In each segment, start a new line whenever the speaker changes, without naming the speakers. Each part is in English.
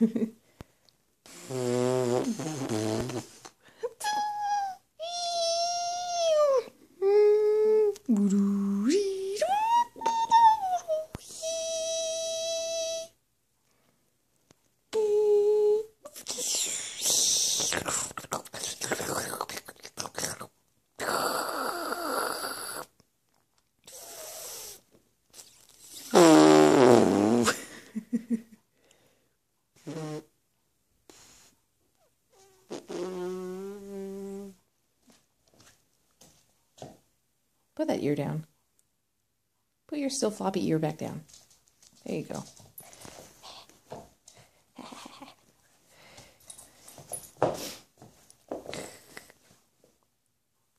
ぐるりるひー Put that ear down. Put your still floppy ear back down. There you go.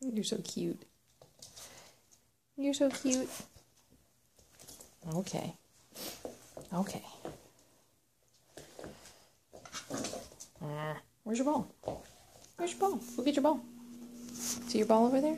You're so cute. You're so cute. Okay. Okay. Ah, where's your ball? Where's your ball? Look at your ball. See your ball over there?